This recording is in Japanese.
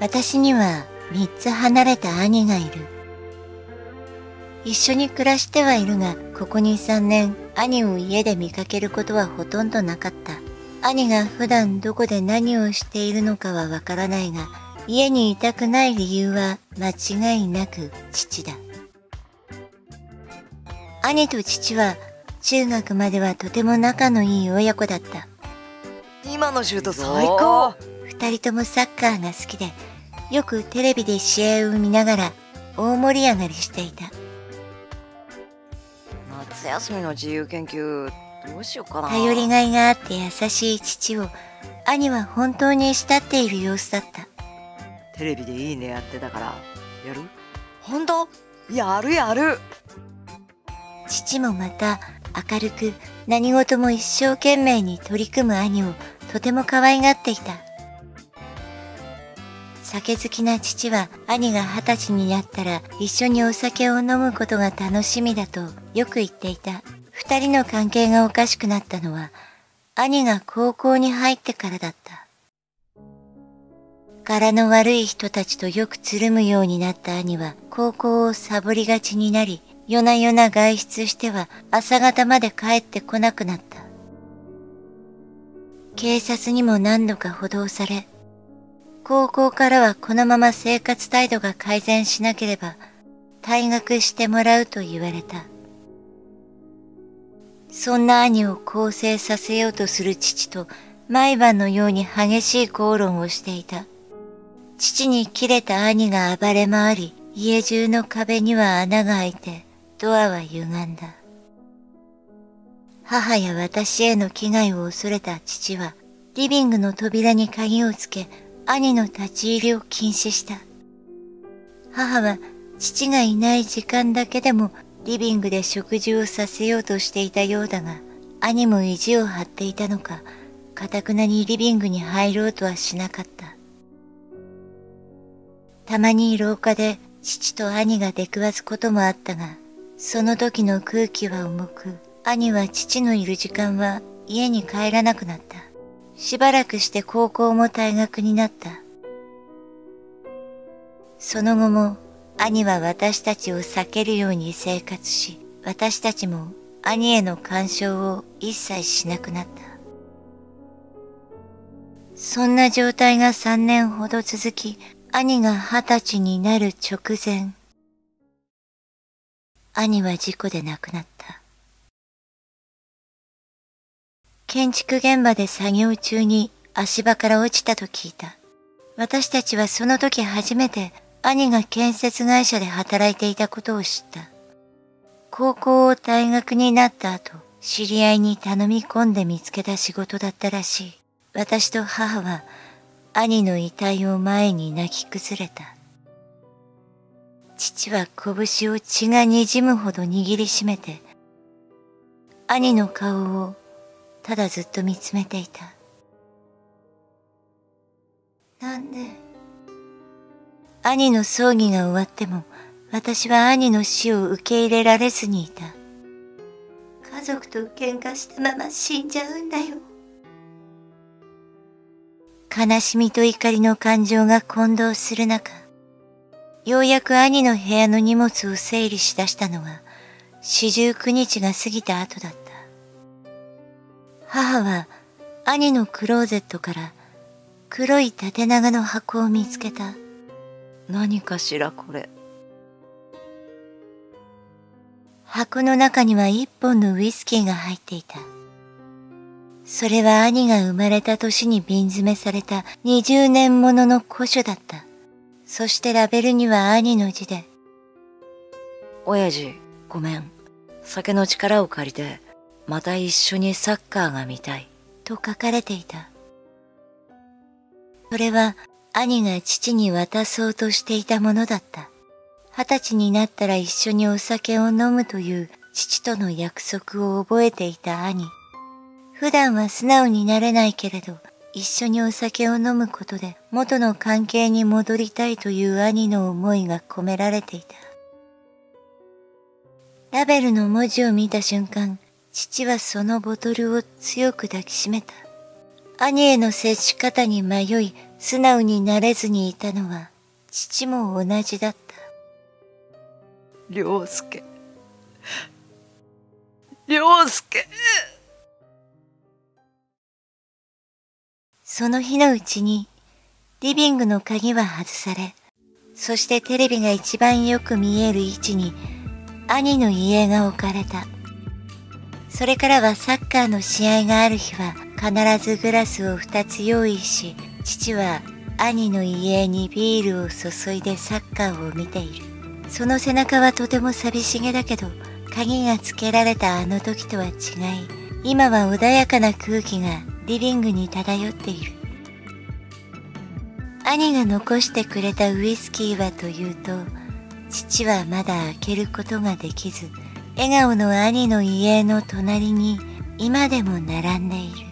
私には三つ離れた兄がいる。一緒に暮らしてはいるが、ここ2、3年、兄を家で見かけることはほとんどなかった。兄が普段どこで何をしているのかはわからないが、家にいたくない理由は間違いなく父だ。兄と父は中学まではとても仲のいい親子だった。今のシュート最高二人ともサッカーが好きで、よくテレビで試合を見ながら大盛り上がりしていた。夏休みの自由研究どうしようかな。頼りがいがあって優しい父を兄は本当に慕っている様子だった。テレビでいいねやってたからやる？本当？やるやる父もまた明るく何事も一生懸命に取り組む兄をとても可愛がっていた。酒好きな父は兄が二十歳になったら一緒にお酒を飲むことが楽しみだとよく言っていた。二人の関係がおかしくなったのは兄が高校に入ってからだった。柄の悪い人たちとよくつるむようになった兄は高校をサボりがちになり夜な夜な外出しては朝方まで帰ってこなくなった。警察にも何度か補導され、高校からはこのまま生活態度が改善しなければ退学してもらうと言われた。そんな兄を更生させようとする父と毎晩のように激しい口論をしていた。父に切れた兄が暴れ回り、家中の壁には穴が開いて、ドアは歪んだ。母や私への危害を恐れた父は、リビングの扉に鍵をつけ、兄の立ち入りを禁止した。母は父がいない時間だけでもリビングで食事をさせようとしていたようだが、兄も意地を張っていたのか、かたくなにリビングに入ろうとはしなかった。たまに廊下で父と兄が出くわすこともあったが、その時の空気は重く、兄は父のいる時間は家に帰らなくなった。しばらくして高校も退学になった。その後も兄は私たちを避けるように生活し、私たちも兄への干渉を一切しなくなった。そんな状態が三年ほど続き、兄が二十歳になる直前、兄は事故で亡くなった。建築現場で作業中に足場から落ちたと聞いた。私たちはその時初めて兄が建設会社で働いていたことを知った。高校を退学になった後、知り合いに頼み込んで見つけた仕事だったらしい。私と母は兄の遺体を前に泣き崩れた。父は拳を血が滲むほど握りしめて、兄の顔をただずっと見つめていた。なんで？兄の葬儀が終わっても、私は兄の死を受け入れられずにいた。家族と喧嘩したまま死んじゃうんだよ。悲しみと怒りの感情が混同する中、ようやく兄の部屋の荷物を整理しだしたのは四十九日が過ぎた後だった。母は兄のクローゼットから黒い縦長の箱を見つけた。何かしらこれ。箱の中には一本のウイスキーが入っていた。それは兄が生まれた年に瓶詰めされた20年ものの古書だった。そしてラベルには兄の字で、親父、ごめん。酒の力を借りて、また一緒にサッカーが見たい。と書かれていた。それは兄が父に渡そうとしていたものだった。二十歳になったら一緒にお酒を飲むという父との約束を覚えていた兄。普段は素直になれないけれど、一緒にお酒を飲むことで元の関係に戻りたいという兄の思いが込められていた。ラベルの文字を見た瞬間、父はそのボトルを強く抱きしめた。兄への接し方に迷い、素直になれずにいたのは父も同じだった。良介。良介。その日のうちにリビングの鍵は外され、そしてテレビが一番よく見える位置に兄の遺影が置かれた。それからはサッカーの試合がある日は必ずグラスを二つ用意し、父は兄の遺影にビールを注いでサッカーを見ている。その背中はとても寂しげだけど、鍵がつけられたあの時とは違い、今は穏やかな空気がリビングに漂っている。兄が残してくれたウイスキーはというと、父はまだ開けることができず、笑顔の兄の遺影の隣に今でも並んでいる。